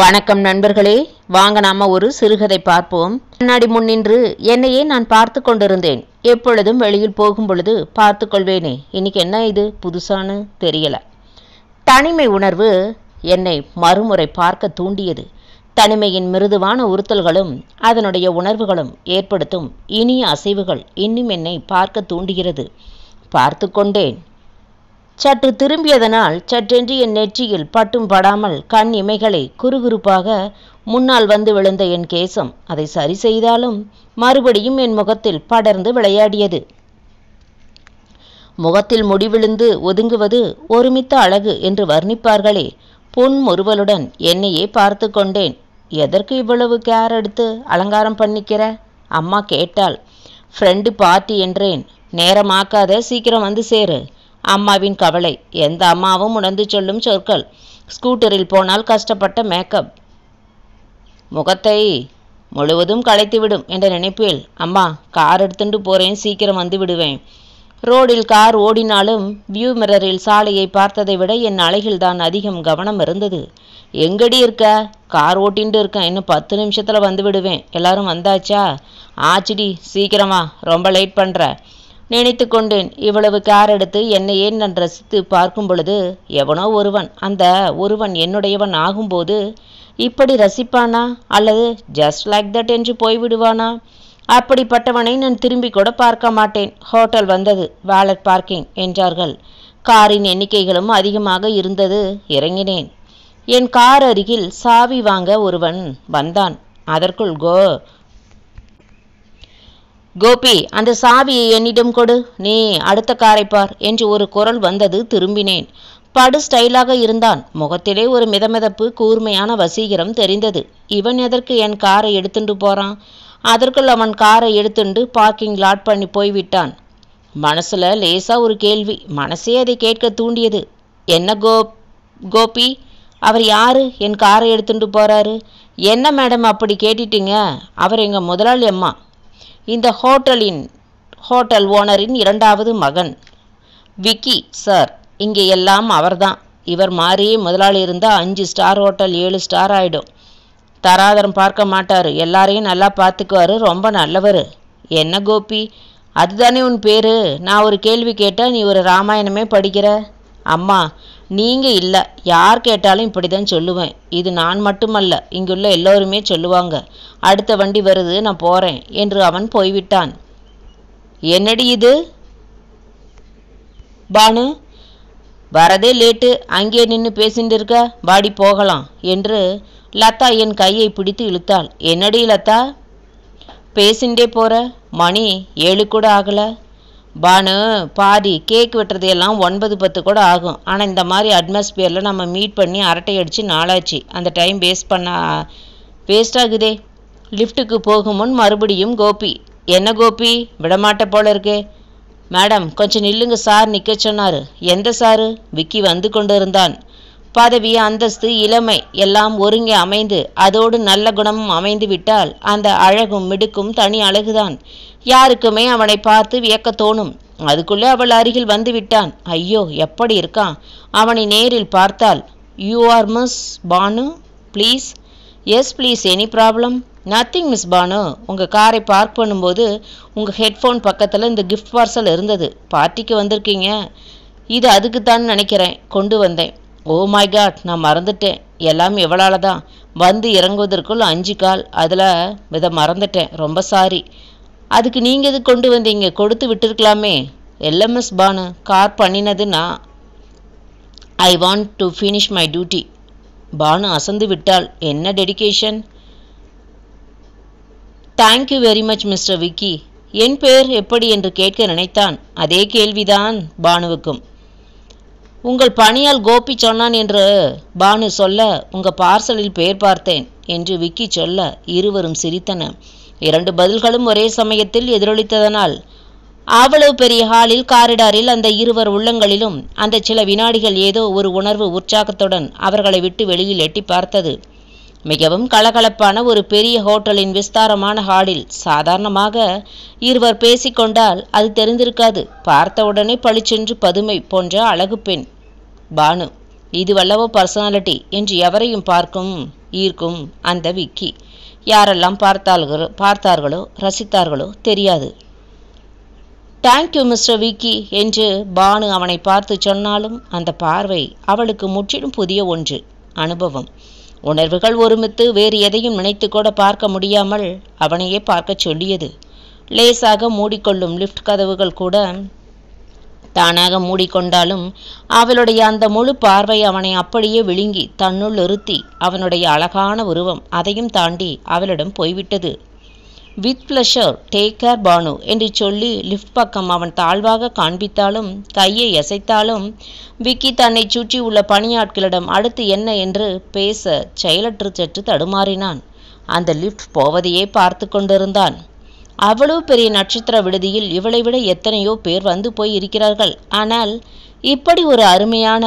வணக்கம் நண்பர்களே. வாங்க நாம ஒரு சிறுகதை பார்ப்போம். கண்ணாடி முன்னின்று என்னையே நான் பார்த்து கொண்டிருந்தேன். எப்பொழுதும் வெளியில் போகும் பொழுது பார்த்து கொள்வேனே. இன்னைக்கு என்ன இது? புதுசான்னு தெரியல. தனிமை உணர்வு என்னை மறுமுறை பார்க்க தூண்டியது. தனிமையின் மிருதுவான உறுத்தல்களும் அதனுடைய உணர்வுகளும் ஏற்படுத்தும் இனிய அசைவுகள் இன்னும் என்னை பார்க்க தூண்டுகிறது. பார்த்து கொண்டேன். சற்று திரும்பியதனால் சற்றென்று என் நெற்றியில் பட்டும் படாமல் கண் இமைகளை குறுகுறுப்பாக முன்னால் வந்து விழுந்த என் கேசம் அதை சரி செய்தாலும் மறுபடியும் என் முகத்தில் படர்ந்து விளையாடியது. முகத்தில் முடிவிழுந்து ஒதுங்குவது ஒருமித்த அழகு என்று வர்ணிப்பார்களே புன்முறுவலுடன் என்னையே பார்த்து கொண்டேன். எதற்கு இவ்வளவு கேர் எடுத்து அலங்காரம் பண்ணிக்கிற? அம்மா கேட்டாள். ஃப்ரெண்டு பார்ட்டி என்றேன். நேரமாக்காத சீக்கிரம் வந்து சேரு. அம்மாவின் கவலை. எந்த அம்மாவும் உணர்ந்து சொல்லும் சொற்கள். ஸ்கூட்டரில் போனால் கஷ்டப்பட்ட மேக்கப் முகத்தை முழுவதும் களைத்துவிடும் என்ற நினைப்பில் அம்மா கார் எடுத்துட்டு போறேன் சீக்கிரம் வந்து விடுவேன். ரோடில் கார் ஓடினாலும் வியூ மிரரில் சாலையை பார்த்ததை விட என் அழகில்தான் அதிகம் கவனம் இருந்தது. எங்கடி இருக்க? கார் ஓட்டின்ட்டு இருக்கேன். இன்னும் பத்து நிமிஷத்துல வந்து விடுவேன். எல்லாரும் வந்தாச்சா? ஆச்சுடி சீக்கிரமா ரொம்ப லேட் பண்ற. நினைத்து கொண்டேன் இவ்வளவு கார் எடுத்து என்னையே நான் ரசித்து பார்க்கும் பொழுது எவனோ ஒருவன் அந்த ஒருவன் என்னுடையவன் ஆகும்போது இப்படி ரசிப்பானா? அல்லது ஜஸ்ட் லைக் தட் என்று போய்விடுவானா? அப்படிப்பட்டவனை நான் திரும்பி கூட பார்க்க மாட்டேன். ஹோட்டல் வந்தது வேலட் பார்க்கிங் என்றார்கள். காரின் எண்ணிக்கைகளும் அதிகமாக இருந்தது இறங்கினேன். என் கார் அருகில் சாவி வாங்க ஒருவன் வந்தான். அதற்குள் கோ கோபி அந்த சாவியை என்னிடம் கொடு. நீ அடுத்த காரை பார் என்று ஒரு குரல் வந்தது திரும்பினேன். படு ஸ்டைலாக இருந்தான். முகத்திலே ஒரு மிதமிதப்பு கூர்மையான வசீகரம் தெரிந்தது. இவன் எதற்கு என் காரை எடுத்துட்டு போறான்? அதற்குள் அவன் காரை எடுத்துண்டு பார்க்கிங் லாட் பண்ணி போய்விட்டான். மனசுல லேசா ஒரு கேள்வி. மனசே அதை கேட்க தூண்டியது. என்ன கோ கோபி? அவர் யாரு? என் காரை எடுத்துட்டு போறாரு? என்ன மேடம் அப்படி கேட்டுட்டீங்க? அவர் எங்க முதலாளி அம்மா. இந்த ஹோட்டலின் ஹோட்டல் ஓனரின் இரண்டாவது மகன். விக்கி சார் இங்கே எல்லாம் அவர்தான். இவர் மாதிரியே முதலாளி இருந்தால் அஞ்சு ஸ்டார் ஹோட்டல் ஏழு ஸ்டார் ஆகிடும் தராதரம் பார்க்க மாட்டார். எல்லாரையும் நல்லா பார்த்துக்குவாரு. ரொம்ப நல்லவர். என்ன கோபி? அதுதானே உன் பேர்? நான் ஒரு கேள்வி கேட்டால் நீ ஒரு ராமாயணமே படிக்கிற? அம்மா நீங்கள் இல்லை. யார் கேட்டாலும் இப்படி தான் சொல்லுவேன். இது நான் மட்டுமல்ல. இங்குள்ள எல்லோருமே சொல்லுவாங்க. அடுத்த வண்டி வருது நான் போகிறேன் என்று அவன் போய்விட்டான். என்னடி இது? பானு வரதே லேட்டு. அங்கே நின்று பேசிட்டு இருக்க. வாடி போகலாம் என்று லதா என் கையை பிடித்து இழுத்தாள். என்னடி லதா? பேசிண்டே போகிற மணி ஏழு கூட ஆகலை. பானு பாடி கேக் வெட்டுறது எல்லாம் ஒன்பது பத்து கூட ஆகும். ஆனால் இந்த மாதிரி அட்மாஸ்பியரில் நம்ம மீட் பண்ணி அரட்டை அடித்து நாளாச்சு. அந்த டைம் வேஸ்ட் பண்ண வேஸ்ட் ஆகுதே. லிஃப்ட்டுக்கு போகும் முன் மறுபடியும் கோபி. என்ன கோபி? விடமாட்ட போல இருக்கே. மேடம் கொஞ்சம் நில்லுங்க சார் நிற்க சொன்னார். எந்த சாரு? விக்கி வந்து கொண்டிருந்தான் பதவி அந்தஸ்து இளமை எல்லாம் ஒருங்கே அமைந்து அதோடு நல்ல குணமும் அமைந்து விட்டால் அந்த அழகும் மிடுக்கும் தனி அழகுதான். யாருக்குமே அவனை பார்த்து வியக்க தோணும். அதுக்குள்ளே அவள் அருகில் வந்து விட்டான் ஐயோ எப்படி இருக்கான்? அவனை நேரில் பார்த்தால் you are miss Banu please yes please any problem nothing miss Banu. உங்கள் காரை பார்க் பண்ணும்போது உங்கள் ஹெட்ஃபோன் பக்கத்தில் இந்த கிஃப்ட் பார்சல் இருந்தது. பார்ட்டிக்கு வந்திருக்கீங்க. இது அதுக்கு தான் நினைக்கிறேன். கொண்டு வந்தேன். ஓ மை காட் நான் மறந்துட்டேன். எல்லாம் எவ்வளால தான். வந்து இறங்குவதற்குள் அஞ்சு கால். அதில் இதை மறந்துட்டேன். ரொம்ப சாரி அதுக்கு நீங்கள் எது கொண்டு வந்தீங்க? கொடுத்து விட்டுருக்கலாமே. எல்எம்எஸ் பானு கார் பண்ணினது நான் I want to finish my duty Banu அசந்து விட்டால் என்ன dedication thank you very much mister Vicky என் பெயர் எப்படி என்று கேட்க நினைத்தான். அதே கேள்விதான் பானுவுக்கும். உங்கள் பணியால் கோபி சொன்னான் என்று பானு சொல்ல உங்கள் பார்சலில் பெயர் பார்த்தேன் என்று விக்கி சொல்ல இருவரும் சிரித்தன இரண்டு பதில்களும் ஒரே சமயத்தில் எதிரொலித்ததனால். அவ்வளவு பெரிய ஹாலில் காரிடாரில் அந்த இருவர் உள்ளங்களிலும் அந்த சில வினாடிகள் ஏதோ ஒரு உணர்வு உற்சாகத்துடன் அவர்களை விட்டு வெளியில் எட்டி பார்த்தது. மிகவும் கலகலப்பான ஒரு பெரிய ஹோட்டலின் விஸ்தாரமான ஹாலில் சாதாரணமாக இருவர் பேசிக்கொண்டால் அது தெரிந்திருக்காது. பார்த்தவுடனே பளிச்சென்று பதுமை போன்ற அழகு பெண். பானு இதுவல்லவோ பர்சனாலிட்டி என்று எவரையும் பார்க்கும் ஈர்க்கும் அந்த விக்கி. யாரெல்லாம் பார்த்தார்களோ பார்த்தார்களோ ரசித்தார்களோ தெரியாது. தேங்க்யூ மிஸ்டர் விக்கி என்று பானு அவனை பார்த்து சொன்னாலும் அந்த பார்வை அவளுக்கு முற்றிலும் புதிய ஒன்று அனுபவம். உணர்வுகள் ஒருமித்து வேறு எதையும் நினைத்து கூட பார்க்க முடியாமல் அவனையே பார்க்கச் சொல்லியது. லேசாக மூடிக்கொள்ளும் லிஃப்ட் கதவுகள் கூட தானாக மூடிக்கொண்டாலும் அவளுடைய அந்த முழு பார்வை அவனை அப்படியே விழுங்கி தன்னுள் இருத்தி அவனுடைய அழகான உருவம் அதையும் தாண்டி அவளிடம் போய்விட்டது. With pleasure take care Banu என்று சொல்லி லிஃப்ட் பக்கம் அவன் தாழ்வாக காண்பித்தாலும் கையை அசைத்தாலும் விக்கி தன்னை சுற்றி உள்ள பணியாட்களிடம் அடுத்து என்ன என்று பேச செயலற்று சற்று தடுமாறினான். அந்த லிஃப்ட் போவதையே பார்த்து கொண்டிருந்தான். அவ்வளவு பெரிய நட்சத்திர விடுதியில் இவளை விட எத்தனையோ பேர் வந்து போய் இருக்கிறார்கள். ஆனால் இப்படி ஒரு அருமையான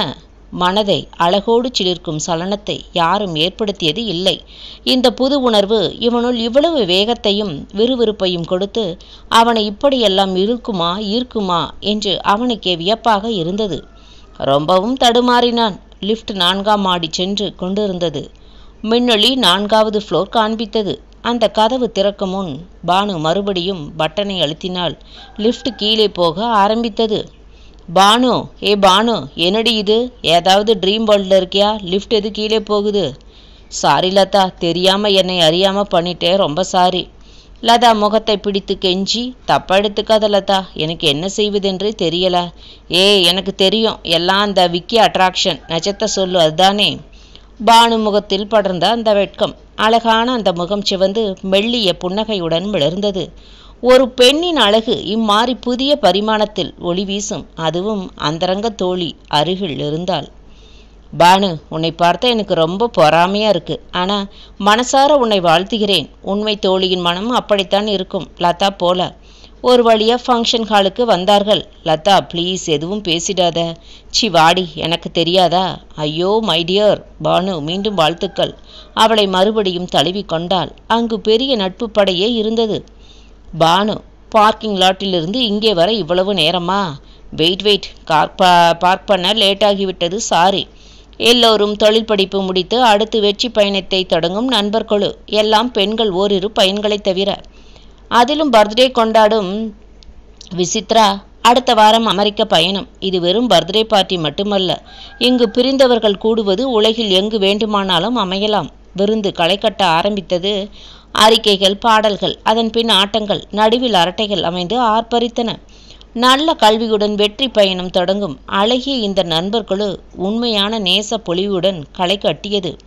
மனதை அழகோடு சிலிர்க்கும் சலனத்தை யாரும் ஏற்படுத்தியது இல்லை. இந்த புது உணர்வு இவனுள் இவ்வளவு வேகத்தையும் விறுவிறுப்பையும் கொடுத்து அவனை இப்படியெல்லாம் இருக்குமா ஈர்க்குமா? என்று அவனுக்கே வியப்பாக இருந்தது. ரொம்பவும் தடுமாறினான். லிஃப்ட் நான்காம் மாடி சென்று கொண்டிருந்தது. மின்னொளி நான்காவது ஃப்ளோர் காண்பித்தது. அந்த கதவு திறக்கும் முன் பானு மறுபடியும் பட்டனை அழுத்தினால் லிஃப்ட் கீழே போக ஆரம்பித்தது. பானு ஏ பானு என்னடி இது? ஏதாவது ட்ரீம் வேர்ல்டில் இருக்கியா? லிஃப்ட் எது கீழே போகுது? சாரி லதா தெரியாமல் என்னை அறியாமல் பண்ணிட்டேன் ரொம்ப சாரி. லதா முகத்தை பிடித்து கெஞ்சி தப்பா எடுத்துக்காத லதா எனக்கு என்ன செய்வதென்றே தெரியல. ஏ எனக்கு தெரியும் எல்லாம் அந்த விக்கி அட்ராக்ஷன் நச்சத்தை சொல்லு அதுதானே? பானு முகத்தில் படர்ந்த அந்த வெட்கம். அழகான அந்த முகம் சிவந்து மெல்லிய புன்னகையுடன் மிளர்ந்தது. ஒரு பெண்ணின் அழகு இம்மாறி புதிய பரிமாணத்தில் ஒளி வீசும். அதுவும் அந்தரங்க தோழி அருகில் இருந்தாள். பானு உன்னை பார்த்தா எனக்கு ரொம்ப பொறாமையா இருக்கு. ஆனா மனசார உன்னை வாழ்த்துகிறேன். உண்மை தோழியின் மனம் அப்படித்தான் இருக்கும். லதா போல. ஒரு வழியா ஃபங்க்ஷன் ஹாலுக்கு வந்தார்கள். லதா ப்ளீஸ் எதுவும் பேசிடாத. சி வாடி எனக்கு தெரியாதா? ஐயோ மை டியர் பானு மீண்டும் வாழ்த்துக்கள். அவளை மறுபடியும் தழுவி கொண்டாள். அங்கு பெரிய நட்பு படையே இருந்தது. பானு பார்க்கிங் லாட்டிலிருந்து இங்கே வர இவ்வளவு நேரமா? வெயிட் வெயிட் கார் பா பார்க் பண்ண லேட்டாகிவிட்டது சாரி எல்லோரும் தொழில் படிப்பு முடித்து அடுத்து வெற்றி பயணத்தை தொடங்கும் நண்பர்களு எல்லாம் பெண்கள் ஓரிரு பயன்களை தவிர அதிலும் பர்த்டே கொண்டாடும் விசித்ரா அடுத்த வாரம் அமெரிக்க பயணம். இது வெறும் பர்த்டே பார்ட்டி மட்டுமல்ல. இங்கு பிரிந்தவர்கள் கூடுவது உலகில் எங்கு வேண்டுமானாலும் அமையலாம். விருந்து களை கட்ட ஆரம்பித்தது அறிக்கைகள் பாடல்கள் அதன் பின் ஆட்டங்கள் நடுவில் அரட்டைகள் அமைந்து ஆர்ப்பரித்தன. நல்ல கல்வியுடன் வெற்றி பயணம் தொடங்கும். அழகிய இந்த நண்பர்களு உண்மையான நேச பொலிவுடன் களை கட்டியது.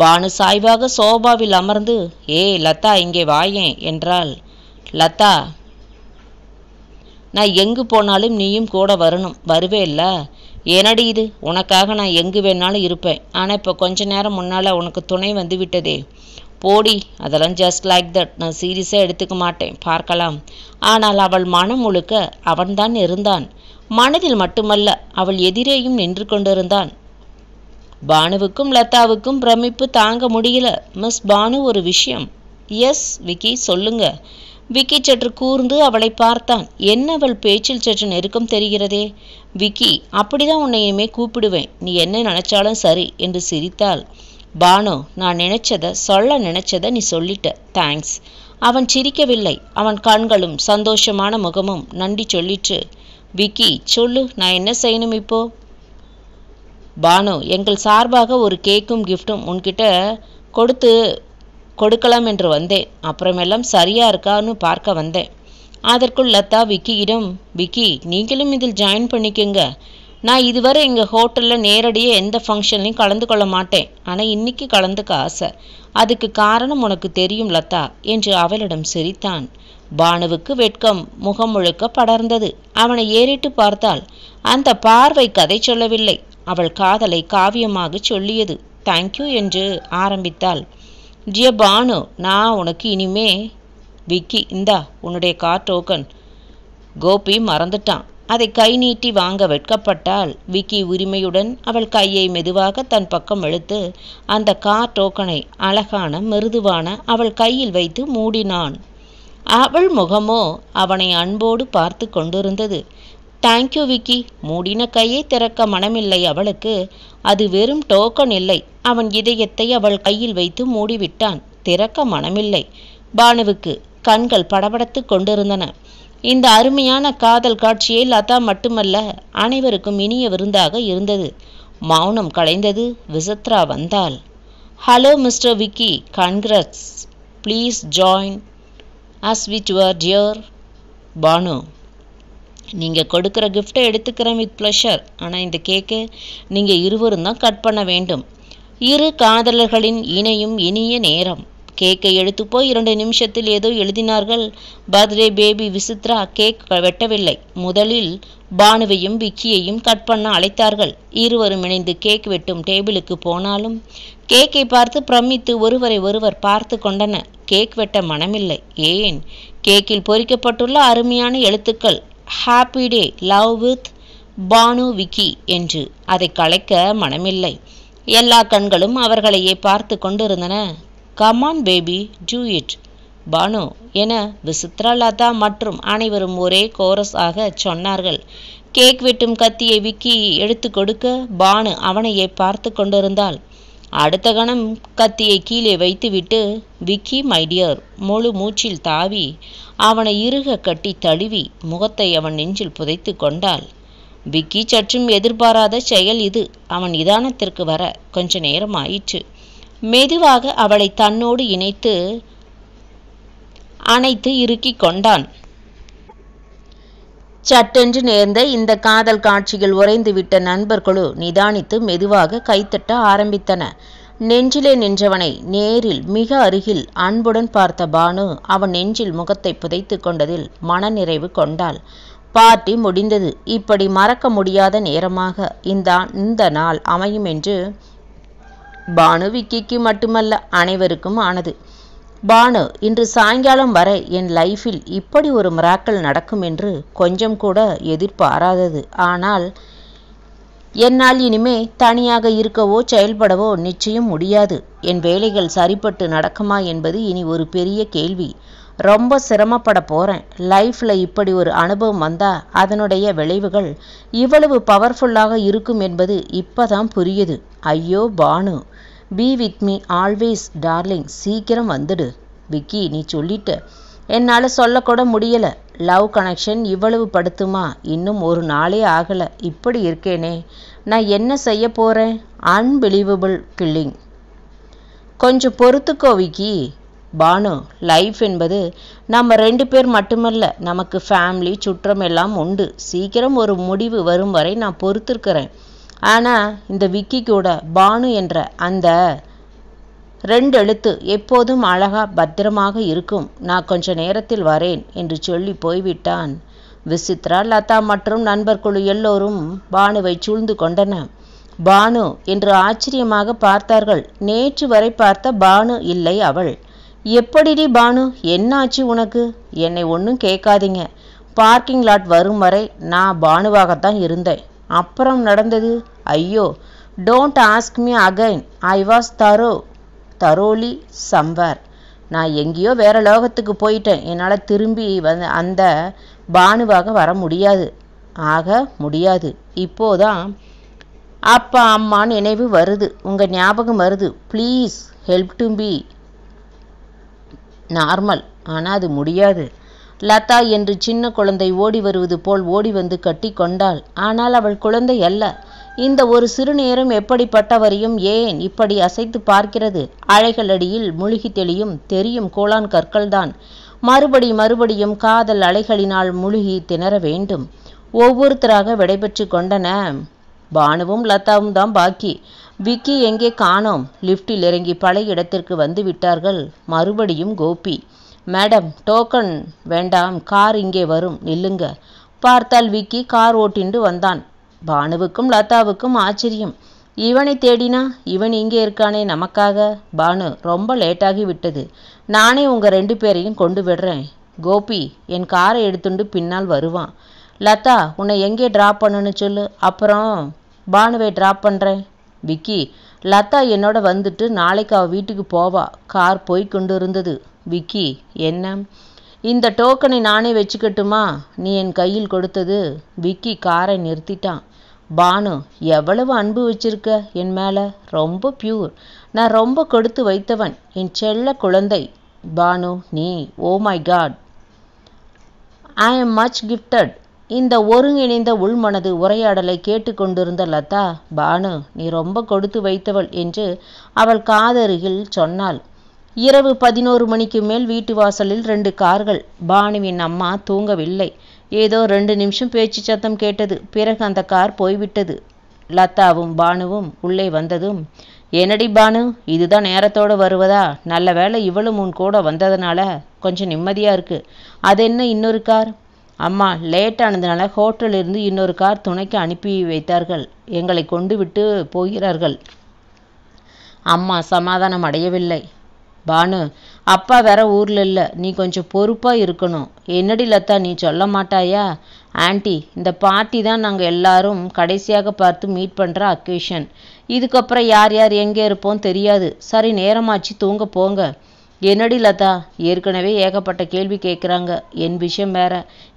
பானு சாய்வாக சோபாவில் அமர்ந்து ஏ லதா இங்கே வாயேன் என்றாள். லதா நான் எங்கு போனாலும் நீயும் கூட வரணும் வருவே இல்லை. என்னடி இது? உனக்காக நான் எங்கு வேணாலும் இருப்பேன். ஆனால் இப்போ கொஞ்ச நேரம் முன்னால் உனக்கு துணை வந்து விட்டதே. போடி அதெல்லாம் ஜஸ்ட் லைக் தட் நான் சீரியஸாக எடுத்துக்க மாட்டேன். பார்க்கலாம். ஆனால் அவள் மனம் முழுக்க அவன்தான் இருந்தான். மனதில் மட்டுமல்ல அவள் எதிரேயும் நின்று கொண்டிருந்தான். பானுவுக்கும் லதாவுக்கும் பிரமிப்பு தாங்க முடியல. மிஸ் பானு ஒரு விஷயம். எஸ் விக்கி சொல்லுங்க. விக்கி சற்று கூர்ந்து அவளை பார்த்தான். என்ன அவள் பேச்சில் சற்று நெருக்கம் தெரிகிறதே? விக்கி அப்படிதான் உன்னை இனிமே கூப்பிடுவேன். நீ என்ன நினைச்சாலும் சரி என்று சிரித்தாள். பானு நான் நினைச்சத சொல்ல நினைச்சத நீ சொல்லிட்ட. தேங்க்ஸ் அவன் சிரிக்கவில்லை. அவன் கண்களும் சந்தோஷமான முகமும் நன்றி சொல்லிற்று. விக்கி சொல்லு நான் என்ன செய்யணும் இப்போ? பானு எங்கள் சார்பாக ஒரு கேக்கும் கிஃப்ட்டும் உன்கிட்ட கொடுத்து கொடுக்கலாம் என்று வந்தேன். அப்புறமெல்லாம் சரியா இருக்கான்னு பார்க்க வந்தேன். அதற்குள் லதா விக்கியிடம் விக்கி நீங்களும் இதில் ஜாயின் பண்ணிக்கோங்க. நான் இதுவரை எங்கள் ஹோட்டலில் நேரடியாக எந்த ஃபங்க்ஷன்லையும் கலந்து கொள்ள மாட்டேன். ஆனால் இன்னைக்கு கலந்துக்க ஆசை. அதுக்கு காரணம் உனக்கு தெரியும் லதா என்று அவளிடம் சிரித்தான். பானுவுக்கு வெட்கம். முகம் முழுக்க படர்ந்தது. அவனை ஏறிட்டு பார்த்தாள் அந்த பார்வை கதை சொல்லவில்லை. அவள் காதலை காவியமாக சொல்லியது. தேங்க்யூ என்று ஆரம்பித்தாள். ஜிய பானு நான் உனக்கு இனிமே விக்கி இந்தா உன்னுடைய கார் டோக்கன் கோபி மறந்துட்டான். அதை கை நீட்டி வாங்க வெட்கப்பட்டால் விக்கி உரிமையுடன் அவள் கையை மெதுவாக தன் பக்கம் இழுத்து அந்த கார் டோக்கனை அழகான மிருதுவான அவள் கையில் வைத்து மூடினான். அவள் முகமோ அவனை அன்போடு பார்த்து கொண்டிருந்தது. தேங்க்யூ விக்கி மூடின கையை திறக்க மனமில்லை அவளுக்கு. அது வெறும் டோக்கன் இல்லை. அவன் இதயத்தை அவள் கையில் வைத்து மூடிவிட்டான். திறக்க மனமில்லை. பானுவுக்கு கண்கள் படபடத்து கொண்டிருந்தன. இந்த அருமையான காதல் காட்சியை லதா மட்டுமல்ல அனைவருக்கும் இனிய விருந்தாக இருந்தது. மௌனம் கலைந்தது விசித்ரா வந்தாள். Hello mister Vicky congrats please join us with your dear Banu நீங்கள் கொடுக்குற கிஃப்ட்டை எடுத்துக்கிறேன் வித் ப்ளஷர் ஆனால் இந்த கேக்கை நீங்கள் இருவரும் தான் கட் பண்ண வேண்டும். இரு காதலர்களின் இணையும் இனிய நேரம். கேக்கை எடுத்து போய் இரண்டு நிமிஷத்தில் ஏதோ எழுதினார்கள். பர்த்டே பேபி விசித்ரா கேக் வெட்டவில்லை. முதலில் பானுவையும் விக்கியையும் கட் பண்ண அழைத்தார்கள். இருவரும் இணைந்து கேக் வெட்டும் டேபிளுக்கு போனாலும் கேக்கை பார்த்து பிரமித்து ஒருவரை ஒருவர் பார்த்து கொண்டன. கேக் வெட்ட மனமில்லை. ஏன்? கேக்கில் பொறிக்கப்பட்டுள்ள அருமையான எழுத்துக்கள் happy day love with Banu Vicky என்று அதை கலைக்க மனமில்லை. எல்லா கண்களும் அவர்களையே பார்த்து கொண்டிருந்தன. Come on baby do it Banu என விசித்ரா லதா மற்றும் அனைவரும் ஒரே கோரஸ் ஆக சொன்னார்கள். கேக் வெட்டும் கத்தியை விக்கி எடுத்து கொடுக்க பானு அவனையே பார்த்து கொண்டிருந்தாள். அடுத்த கணம் கத்தியை கீழே வைத்துவிட்டு விக்கி மைடியர் முழு மூச்சில் தாவி அவனை இறுக கட்டி தழுவி முகத்தை அவன் நெஞ்சில் புதைத்து கொண்டாள். விக்கி சற்றும் எதிர்பாராத செயல் இது. அவன் நிதானத்திற்கு வர கொஞ்ச நேரம் ஆயிற்று. மெதுவாக அவளை தன்னோடு இணைத்து அணைத்து இறுக்கிக் கொண்டான். சட்டென்று நேர்ந்த இந்த காதல் காட்சிகள் உறைந்துவிட்ட நண்பர்களோ நிதானித்து மெதுவாக கைத்தட்ட ஆரம்பித்தன. நெஞ்சிலே நின்றவனை நேரில் மிக அருகில் அன்புடன் பார்த்த பானு அவன் நெஞ்சில் முகத்தை புதைத்து கொண்டதில் மனநிறைவு கொண்டாள். பார்ட்டி முடிந்தது. இப்படி மறக்க முடியாத நேரமாக இந்த இந்த நாள் அமையும் என்று பானு விக்கிக்கு மட்டுமல்ல அனைவருக்கும் ஆனது. பானு இன்று சாயங்காலம் வரை என் லைஃபில் இப்படி ஒரு மிராக்கள் நடக்கும் என்று கொஞ்சம் கூட எதிர்பாராதது. ஆனால் என்னால் இனிமே தனியாக இருக்கவோ செயல்படவோ நிச்சயம் முடியாது. என் வேலைகள் சரிப்பட்டு நடக்குமா என்பது இனி ஒரு பெரிய கேள்வி. ரொம்ப சிரமப்பட போகிறேன் லைஃப்பில் இப்படி ஒரு அனுபவம் வந்தால் அதனுடைய விளைவுகள் இவ்வளவு பவர்ஃபுல்லாக இருக்கும் என்பது இப்போ தான் புரியுது. ஐயோ Banu. Be with me always darling சீக்கிரம் வந்துடு. விக்கி நீ சொல்லிட்ட. என்னால் சொல்லக்கூட முடியலை. லவ் கனெக்ஷன் இவ்வளவு படுத்துமா? இன்னும் ஒரு நாளே ஆகலை. இப்படி இருக்கேனே. நான் என்ன செய்ய போகிறேன் அன்பிலீவபிள் கில்லிங் கொஞ்சம் பொறுத்துக்கோ விக்கி. பானு லைஃப் என்பது நம்ம ரெண்டு பேர் மட்டுமல்ல. நமக்கு ஃபேமிலி சுற்றம் எல்லாம் உண்டு. சீக்கிரம் ஒரு முடிவு வரும் வரை நான் பொறுத்திருக்கிறேன். ஆனால் இந்த விக்கி கூட பானு என்ற அந்த ரெண்டு எழுத்து எப்போதும் அழகா பத்திரமாக இருக்கும். நான் கொஞ்ச நேரத்தில் வரேன் என்று சொல்லி போய்விட்டான். விசித்ரா லதா மற்றும் நண்பர் குழு எல்லோரும் பானுவை சூழ்ந்து கொண்டன. பானு என்று ஆச்சரியமாக பார்த்தார்கள். நேற்று வரை பார்த்த பானு இல்லை அவள். எப்படிடி பானு? என்னாச்சு உனக்கு? என்னை ஒன்றும் கேட்காதீங்க. பார்க்கிங் லாட் வரும் வரை நான் பானுவாகத்தான் இருந்தேன். அப்புறம் நடந்தது? ஐயோ don't ask me again I was தரோ தரோலி சம்வர் நான் எங்கேயோ வேற லோகத்துக்கு போயிட்டேன். என்னால் திரும்பி வந்து அந்த பானுவாக வர முடியாது. ஆக முடியாது. இப்போதான் அப்பா அம்மா நினைவு வருது. உங்கள் ஞாபகம் வருது. Please help to be normal ஆனால் அது முடியாது. லதா என்று சின்ன குழந்தை ஓடி வருவது போல் ஓடி வந்து கட்டி கொண்டாள். ஆனால் அவள் குழந்தை அல்ல. இந்த ஒரு சிறுநேரம் எப்படிப்பட்டவரையும் ஏன் இப்படி அசைத்து பார்க்கிறது? அலைகளடியில் முழுகி தெளியும் தெரியும் கோளான் கற்கள்தான். மறுபடி மறுபடியும் காதல் அலைகளினால் முழுகி திணற வேண்டும். ஒவ்வொருத்தராக விடைபெற்று கொண்டன. பானுவும் லதாவும் தான் பாக்கி. விக்கி எங்கே காணோம்? லிஃப்டில் இறங்கி பழைய இடத்திற்கு வந்து விட்டார்கள். மறுபடியும் கோபி. மேடம் டோக்கன் வேண்டாம். கார் இங்கே வரும். நில்லுங்க. பார்த்தால் விக்கி கார் ஓட்டிண்டு வந்தான். பானுவுக்கும் லதாவுக்கும் ஆச்சரியம். இவனை தேடினா இவன் இங்கே இருக்கானே நமக்காக? பானு ரொம்ப லேட்டாகி விட்டது. நானே உங்கள் ரெண்டு பேரையும் கொண்டு விடுறேன். கோபி என் காரை எடுத்துண்டு பின்னால் வருவான். லதா உன்னை எங்கே ட்ராப் பண்ணுன்னு சொல்லு. அப்புறம் பானுவை ட்ராப் பண்ணுறேன் விக்கி லதா என்னோட வந்துட்டு நாளைக்கு அவள் வீட்டுக்கு போவா. கார் போய் கொண்டு இருந்தது விக்கி என்ன? இந்த டோக்கனை நானே வச்சுக்கட்டுமா? நீ என் கையில் கொடுத்தது. விக்கி காரை நிறுத்திட்டான். பானு எவ்வளவு அன்பு வச்சிருக்க? என் மேலே ரொம்ப பியூர் நான் ரொம்ப கொடுத்து வைத்தவன் என் செல்ல குழந்தை. பானு நீ ஓ my god I am much gifted இந்த ஒருங்கிணைந்த உள்மனது உரையாடலை கேட்டுக்கொண்டிருந்த லதா பானு நீ ரொம்ப கொடுத்து வைத்தவள் என்று அவள் காதருகில் சொன்னாள். இரவு பதினோரு மணிக்கு மேல் வீட்டு வாசலில் ரெண்டு கார்கள். பானுவின் அம்மா தூங்கவில்லை. ஏதோ ரெண்டு நிமிஷம் பேச்சு சத்தம் கேட்டது. பிறகு அந்த கார் போய்விட்டது. லதாவும் பானுவும் உள்ளே வந்ததும் என்னடி பானு இதுதான் நேரத்தோடு வருவதா? நல்ல வேளை இவளும் உன் கூட வந்ததுனால கொஞ்சம் நிம்மதியாக இருக்கு. அது என்ன இன்னொரு கார்? அம்மா லேட் ஆனதுனால ஹோட்டலிருந்து இன்னொரு கார் துணைக்கு அனுப்பி வைத்தார்கள். எங்களை கொண்டு விட்டு போகிறார்கள். அம்மா சமாதானம் அடையவில்லை. பானு அப்பா வேற ஊர்ல இல்லை நீ கொஞ்சம் பொறுப்பாக இருக்கணும். என்னடி லதா நீ சொல்ல மாட்டாயா? ஆன்ட்டி இந்த பார்ட்டி தான் நாங்கள் எல்லாரும் கடைசியாக பார்த்து மீட் பண்ணுற அக்கேஷன் இதுக்கப்புறம் யார் யார் எங்கே இருப்போம் தெரியாது. சரி நேரமாச்சு தூங்க போங்க. என்னடி லதா ஏற்கனவே ஏகப்பட்ட கேள்வி கேட்குறாங்க என் விஷயம் வேற.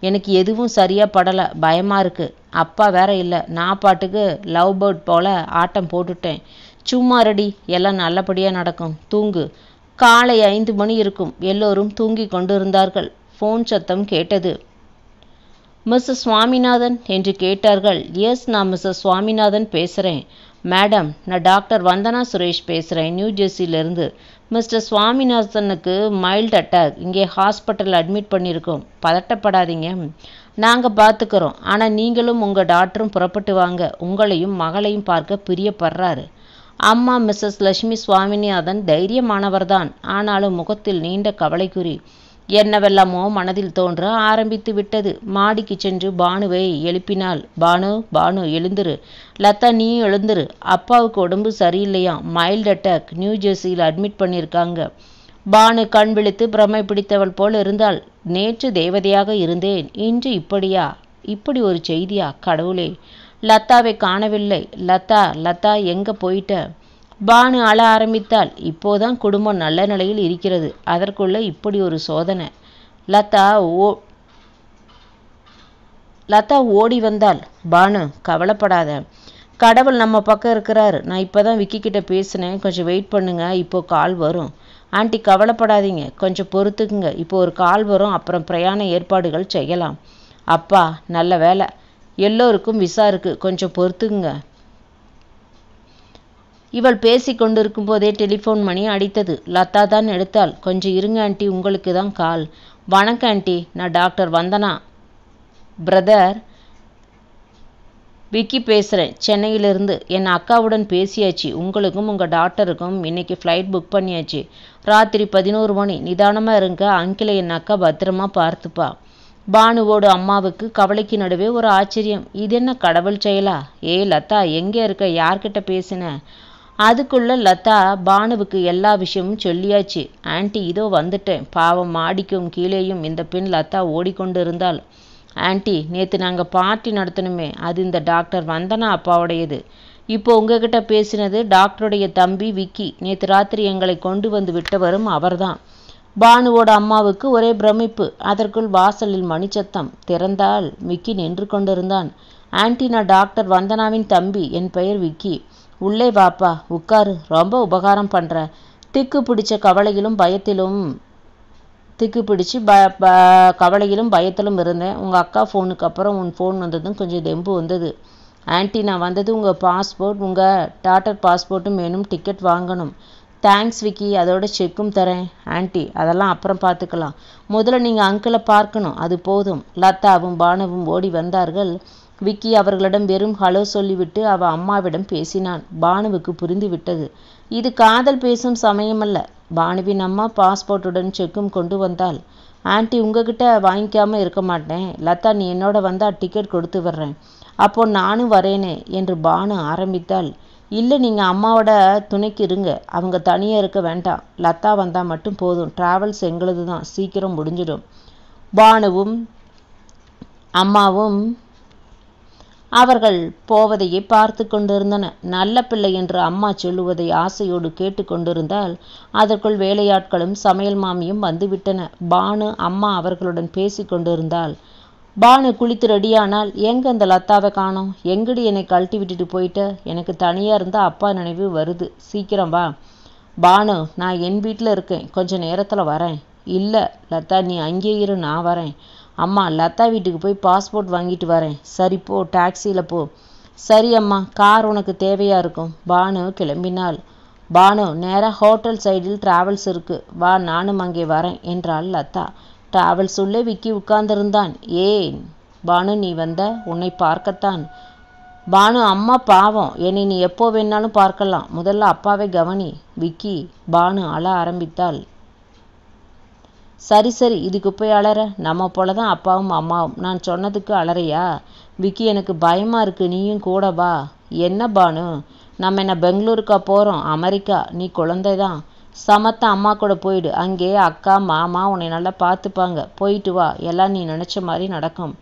எனக்கு எதுவும் சரியாக படலை. பயமாக இருக்கு. அப்பா வேற இல்லை. நான் பாட்டுக்கு லவ் பேர்ட் போல ஆட்டம் போட்டுட்டேன். சும்மா ரெடி எல்லாம் நல்லபடியாக நடக்கும். தூங்கு. காலை ஐந்து மணி இருக்கும். எல்லோரும் தூங்கிக் கொண்டிருந்தார்கள். ஃபோன் சத்தம் கேட்டது. மிஸ்ஸஸ் சுவாமிநாதன் என்று கேட்டார்கள். எஸ் நான் மிஸ்ஸஸ் சுவாமிநாதன் பேசுகிறேன் மேடம் நான் டாக்டர் வந்தனா சுரேஷ் பேசுகிறேன் நியூ ஜெர்சியிலேருந்து. மிஸ்டர் சுவாமிநாதனுக்கு மைல்ட் அட்டாக். இங்கே ஹாஸ்பிட்டல் அட்மிட் பண்ணியிருக்கோம். பதட்டப்படாதீங்க. நாங்கள் பார்த்துக்கிறோம் ஆனால் நீங்களும் உங்கள் டாக்டரும் புறப்பட்டு வாங்க. உங்களையும் மகளையும் பார்க்க பிரியப்படுறாரு. அம்மா மிஸ்ஸஸ் லட்சுமி சுவாமிநாதன் தைரியமானவர்தான். ஆனாலும் முகத்தில் நீண்ட கவலைக்குறி. என்னவெல்லாமோ மனதில் தோன்ற ஆரம்பித்து விட்டது. மாடிக்கு சென்று பானுவை எழுப்பினாள். பானு பானு எழுந்துரு. லதா நீ எழுந்துரு. அப்பாவுக்கு உடம்பு சரியில்லையா? Mild attack. நியூ ஜெர்சியில் அட்மிட் பண்ணியிருக்காங்க பானு கண் விழித்து பிரமை பிடித்தவள் போல் இருந்தாள். நேற்று தேவதையாக இருந்தேன். இன்று இப்படியா? இப்படி ஒரு செய்தியா கடவுளே? லதாவை காணவில்லை. லதா லதா எங்க போயிட்ட? பானு அழ ஆரம்பித்தாள். இப்போதான் குடும்பம் நல்ல நிலையில் இருக்கிறது. அதற்குள்ள இப்படி ஒரு சோதனை. லதா ஓ லதா ஓடி வந்தாள். பானு கவலைப்படாத. கடவுள் நம்ம பக்கம் இருக்கிறாரு. நான் இப்போதான் விக்கி கிட்ட பேசினேன். கொஞ்சம் வெயிட் பண்ணுங்க. இப்போ கால் வரும். ஆண்டி கவலைப்படாதீங்க. கொஞ்சம் பொறுத்துக்குங்க. இப்போ ஒரு கால் வரும். அப்புறம் பிரயாண ஏற்பாடுகள் செய்யலாம். அப்பா நல்ல வேலை. எல்லோருக்கும் விசா இருக்கு. கொஞ்சம் பொறுத்துக்குங்க. இவள் பேசி கொண்டிருக்கும் போதே டெலிஃபோன் மணி அடித்தது. லதா தான் எடுத்தாள். கொஞ்சம் இருங்க ஆண்டி உங்களுக்கு தான் கால். வணக்கம் ஆண்டி நான் டாக்டர் வந்தனா? பிரதர் விக்கி பேசுகிறேன் சென்னையிலிருந்து என் அக்காவுடன் பேசியாச்சு. உங்களுக்கும் உங்கள் டாக்டருக்கும் இன்னைக்கு ஃப்ளைட் புக் பண்ணியாச்சு. ராத்திரி பதினோரு மணி. நிதானமாக இருங்க. அங்கிளை என் அக்கா பத்திரமா பார்த்துப்பா. பானுவோட அம்மாவுக்கு கவலைக்கு நடுவே ஒரு ஆச்சரியம். இது என்ன கடவுள் செயலா? ஏ லதா எங்கே இருக்க? யார்கிட்ட பேசின? அதுக்குள்ள லதா பானுவுக்கு எல்லா விஷயமும் சொல்லியாச்சு. ஆன்ட்டி இதோ வந்துட்டேன். பாவம் மாடிக்கும் கீழேயும் இந்த பெண் லதா ஓடிக்கொண்டு இருந்தாள் ஆன்ட்டி நேற்று நாங்கள் பார்ட்டி நடத்தணுமே. அது இந்த டாக்டர் வந்தனா அப்பாவுடையது. இப்போ உங்ககிட்ட பேசினது டாக்டருடைய தம்பி விக்கி. நேற்று ராத்திரி எங்களை கொண்டு வந்து விட்டவரும் அவர்தான். பானுவோட அம்மாவுக்கு ஒரே பிரமிப்பு. அதற்குள் வாசலில் மணிச்சத்தம். திறந்தால் விக்கி நின்று கொண்டிருந்தான். ஆன்ட்டி நான் டாக்டர் வந்தனாவின் தம்பி. என் பெயர் விக்கி. உள்ளே வாப்பா. உட்காரு. ரொம்ப உபகாரம் பண்ற. திக்கு பிடிச்ச கவலையிலும் பயத்திலும் திக்கு பிடிச்சி ப ப கவலையிலும் பயத்திலும் இருந்தேன். உங்கள் அக்கா ஃபோனுக்கு அப்புறம் உன் ஃபோன் வந்ததும் கொஞ்சம் தெம்பு வந்தது. ஆன்டி நான் வந்தது உங்கள் பாஸ்போர்ட் உங்கள் டாட்டர் பாஸ்போர்ட்டும் வேணும். டிக்கெட் வாங்கணும். தேங்க்ஸ் விக்கி அதோட செக்கும் தரேன். ஆன்ட்டி அதெல்லாம் அப்புறம் பார்த்துக்கலாம். முதல்ல நீங்கள் அங்கிளை பார்க்கணும். அது போதும். லதாவும் பானுவும் ஓடி வந்தார்கள். விக்கி அவர்களிடம் வெறும் ஹலோ சொல்லிவிட்டு அவ அம்மாவிடம் பேசினான். பானுவுக்கு புரிந்து விட்டது. இது காதல் பேசும் சமயமல்ல. பானுவின் அம்மா பாஸ்போர்ட்டுடன் செக்கும் கொண்டு வந்தாள். ஆன்ட்டி உங்ககிட்ட வாங்கிக்காம இருக்க மாட்டேன். லதா நீ என்னோட வந்தா டிக்கெட் கொடுத்து வர்றேன். அப்போ நானும் வரேனே என்று பானு ஆரம்பித்தாள். இல்லை நீங்கள் அம்மாவோட துணைக்கு இருங்க. அவங்க தனியாக இருக்க வேண்டாம். லதா வந்தால் மட்டும் போதும். ட்ராவல்ஸ் எங்களது தான் சீக்கிரம் முடிஞ்சிடும். பானுவும் அம்மாவும் அவர்கள் போவதையே பார்த்து கொண்டிருந்தன. நல்ல பிள்ளை என்று அம்மா சொல்லுவதை ஆசையோடு கேட்டுக்கொண்டிருந்தால் அதற்குள் வேலையாட்களும் சமையல் மாமியும் வந்துவிட்டன. பானு அம்மா அவர்களுடன் பேசி கொண்டிருந்தாள். பானு குளித்து ரெடியானால் எங்க அந்த லத்தாவை காணோம்? எங்கடி என்னை கழட்டி விட்டுட்டு போயிட்ட? எனக்கு தனியா இருந்தா அப்பா நினைவு வருது. சீக்கிரம் வா. பானு நான் என் வீட்டில் இருக்கேன். கொஞ்ச நேரத்தில் வரேன். இல்லை லதா நீ அங்கேயே இரு நான் வரேன். அம்மா லதா வீட்டுக்கு போய் பாஸ்போர்ட் வாங்கிட்டு வரேன். சரி போ டாக்ஸியில் போ. சரி அம்மா கார் உனக்கு தேவையாக இருக்கும். பானு கிளம்பினாள். பானு நேராக ஹோட்டல் சைடில் டிராவல்ஸ் இருக்கு. வா நானும் அங்கே வரேன் என்றாள் லதா அவள் சொல்ல விக்கி உட்கார்ந்திருந்தான். ஏன் பானு நீ வந்த உன்னை பார்க்கத்தான். பானு அம்மா பாவம். என்னை நீ எப்போ வேணாலும் பார்க்கலாம். முதல்ல அப்பாவை கவனி. விக்கி பானு அழ ஆரம்பித்தாள். சரி சரி. இதுக்கு போய் அலற. நம்ம போல தான் அப்பாவும் அம்மாவும். நான் சொன்னதுக்கு அலறையா? விக்கி எனக்கு பயமா இருக்கு. நீயும் கூட வா. என்ன பானு? நம்ம என்ன பெங்களூருக்கா போகிறோம் அமெரிக்கா? நீ குழந்தை தான் சமத்த அம்மா கூட போயிடு. அங்கே அக்கா மாமா உன்னை நல்லா பார்த்துப்பாங்க. போயிட்டு வா. எல்லாம் நீ நினச்ச மாதிரி நடக்கும்.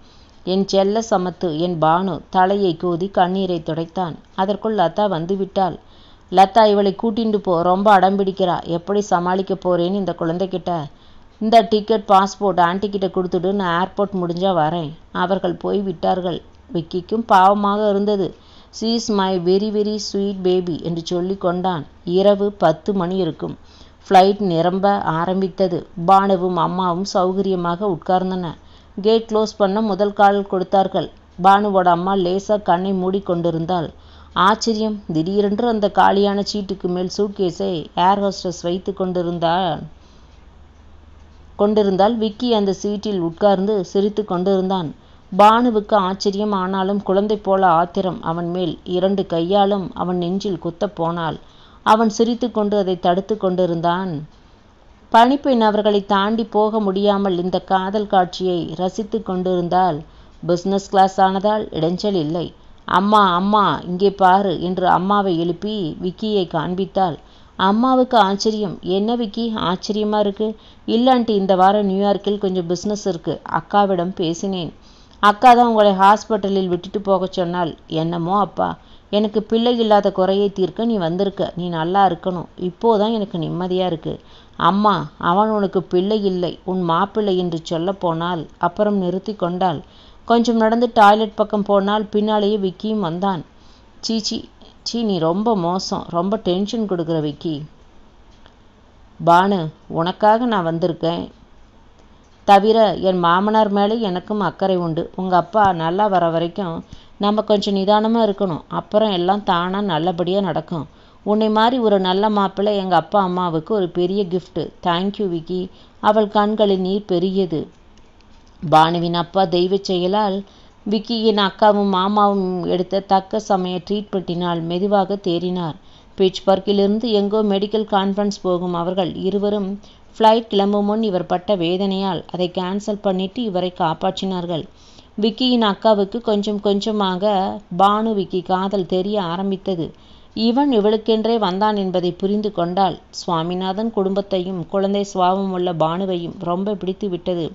என் செல்ல சமத்து என் பானு தலையை கோதி கண்ணீரை துடைத்தான். அதற்குள் லதா வந்து விட்டாள். லதா இவளை கூட்டிட்டு போ. ரொம்ப அடம்பிடிக்கிறா எப்படி சமாளிக்க போறேன்னு இந்த குழந்தைகிட்ட. இந்த டிக்கெட் பாஸ்போர்ட் ஆன்ட்டி கிட்ட கொடுத்துட்டு நான் ஏர்போர்ட் முடிஞ்சா வரேன். அவர்கள் போய் விட்டார்கள். விக்கிக்கும் பாவமாக இருந்தது. She is my very very sweet baby என்று சொல்லி கொண்டான். இரவு பத்து மணி இருக்கும். ஃப்ளைட் நிரம்ப ஆரம்பித்தது. பானுவும் அம்மாவும் சௌகரியமாக உட்கார்ந்தன. கேட் க்ளோஸ் பண்ண முதல் கால் கொடுத்தார்கள். பானுவோட அம்மா லேசாக கண்ணை மூடிக்கொண்டிருந்தாள் ஆச்சரியம். திடீரென்று அந்த காலியான சீட்டுக்கு மேல் சூட்கேஸை ஏர் ஹோஸ்டஸ் வைத்து கொண்டிருந்தாள் கொண்டிருந்தால் விக்கி அந்த சீட்டில் உட்கார்ந்து சிரித்து கொண்டிருந்தான். பானுவுக்கு ஆச்சரியம். ஆனாலும் குழந்தை போல ஆத்திரம் அவன் மேல். இரண்டு கையாலும் அவன் நெஞ்சில் குத்தப் போனாள். அவன் சிரித்துக்கொண்டு அதை தடுத்து கொண்டிருந்தான். பணிப்பெண் அவர்களை தாண்டி போக முடியாமல் இந்த காதல் காட்சியை ரசித்து கொண்டிருந்தால் பிஸ்னஸ் கிளாஸ் ஆனதால் இடைஞ்சல் இல்லை. அம்மா அம்மா இங்கே பாரு என்று அம்மாவை எழுப்பி விக்கியை காண்பித்தாள். அம்மாவுக்கு ஆச்சரியம். என்ன விக்கி? ஆச்சரியமா இருக்கு. இல்லாண்டி இந்த வாரம் நியூயார்க்கில் கொஞ்சம் பிஸ்னஸ் இருக்கு. அக்காவிடம் பேசினேன். அக்கா தான் உங்களை ஹாஸ்பிட்டலில் விட்டுட்டு போக சொன்னால் என்னமோ அப்பா. எனக்கு பிள்ளை இல்லாத குறையை தீர்க்க நீ வந்திருக்க. நீ நல்லா இருக்கணும். இப்போதான் எனக்கு நிம்மதியாக இருக்கு. அம்மா அவன் உனக்கு பிள்ளை இல்லை. உன் மாப்பிள்ளை என்று சொல்ல போனால் அப்புறம் நிறுத்தி கொண்டாள். கொஞ்சம் நடந்து டாய்லெட் பக்கம் போனால் பின்னாலேயே விக்கியும் வந்தான். சீச்சி சீ நீ ரொம்ப மோசம். ரொம்ப டென்ஷன் கொடுக்குற விக்கி. பானு உனக்காக நான் வந்திருக்கேன். தவிர என் மாமனார் மேலே எனக்கும் அக்கறை உண்டு. உங்கள் அப்பா நல்லா வர வரைக்கும் நம்ம கொஞ்சம் நிதானமாக இருக்கணும். அப்புறம் எல்லாம் தானாக நல்லபடியாக நடக்கும். உன்னை மாதிரி ஒரு நல்ல மாப்பிள்ளை எங்கள் அப்பா அம்மாவுக்கு ஒரு பெரிய கிஃப்ட்டு தேங்க்யூ விக்கி. அவள் கண்களில் நீர் பெரியது பானுவின் அப்பா தெய்வ செயலால் விக்கியின் அக்காவும் மாமாவும் எடுத்த தக்க சமய ட்ரீட்மெண்ட்டினால் மெதுவாக தேறினார். பிட்ச்பர்க்கிலிருந்து எங்கோ மெடிக்கல் கான்ஃபரன்ஸ் போகும் அவர்கள் இருவரும் ஃப்ளைட் கிளம்பும் முன் இவர் பட்ட வேதனையால் அதை கேன்சல் பண்ணிட்டு இவரை காப்பாற்றினார்கள். விக்கியின் அக்காவுக்கு கொஞ்சம் கொஞ்சமாக பானு விக்கி காதல் தெரிய ஆரம்பித்தது. இவன் இவளுக்கென்றே வந்தான் என்பதை புரிந்து கொண்டாள். சுவாமிநாதன் குடும்பத்தையும் குழந்தை சுவாபம் உள்ள பானுவையும் ரொம்ப பிடித்து விட்டது.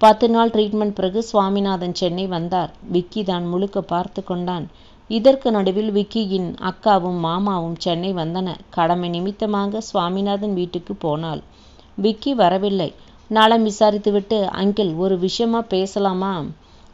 பத்து நாள் ட்ரீட்மெண்ட் பிறகு சுவாமிநாதன் சென்னை வந்தார். விக்கி தான் முழுக்க பார்த்து கொண்டான். இதற்கு நடுவில் விக்கியின் அக்காவும் மாமாவும் சென்னை வந்தன கடமை நிமித்தமாக சுவாமிநாதன் வீட்டுக்கு போனாள். விக்கி வரவில்லை. நலம் விசாரித்துவிட்டு அங்கிள் ஒரு விஷயமா பேசலாமா?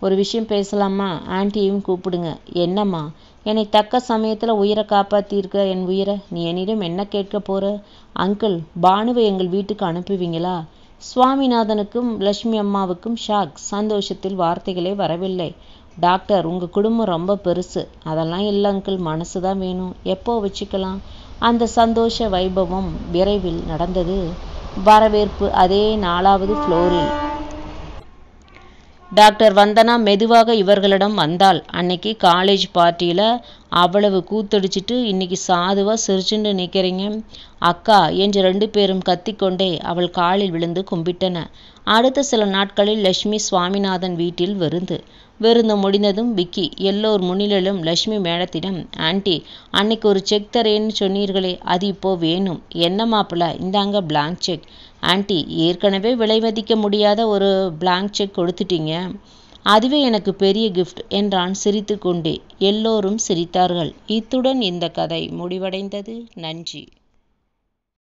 ஒரு விஷயம் பேசலாமா? ஆன்ட்டியையும் கூப்பிடுங்க. என்னம்மா? என்னை தக்க சமயத்தில் உயிரை காப்பாத்தியிருக்க என் உயிரை? நீ என்னிடம் என்ன கேட்க போற? அங்கிள் பானுவை எங்கள் வீட்டுக்கு அனுப்புவீங்களா? சுவாமிநாதனுக்கும் லட்சுமி அம்மாவுக்கும் ஷாக் சந்தோஷத்தில் வார்த்தைகளே வரவில்லை. டாக்டர் உங்கள் குடும்பம் ரொம்ப பெருசு. அதெல்லாம் இல்லை அங்கிள். மனசு தான் வேணும். எப்போ வச்சுக்கலாம்? அந்த சந்தோஷ வைபவம் விரைவில் நடந்தது. வரவேற்பு அதே நாலாவது ஃப்ளோரில். டாக்டர் வந்தனா மெதுவாக இவர்களிடம் வந்தாள். அன்னைக்கு காலேஜ் பார்ட்டியில் அவ்வளவு கூத்தடிச்சிட்டு இன்னைக்கு சாதுவாக சிரிச்சுண்டு நிற்கிறீங்க அக்கா என்று ரெண்டு பேரும் கத்திக்கொண்டே அவள் காலில் விழுந்து கும்பிட்டன. அடுத்த சில நாட்களில் லட்சுமி சுவாமிநாதன் வீட்டில் விருந்து. விருந்து முடிந்ததும் விக்கி எல்லோர் முன்னிலும் லட்சுமி மேடத்திடம் ஆண்டி அன்னைக்கு ஒரு செக் தரேன்னு சொன்னீர்களே அது இப்போ வேணும். என்ன மாப்பிள்ள இந்தாங்க பிளாங்க் செக் ஆன்ட்டி ஏற்கனவே விலை மதிக்க முடியாத ஒரு பிளாங்க் செக் கொடுத்துட்டீங்க. அதுவே எனக்கு பெரிய கிஃப்ட் என்றான் சிரித்துக்கொண்டே. எல்லோரும் சிரித்தார்கள். இத்துடன் இந்த கதை முடிவடைந்தது. நன்றி.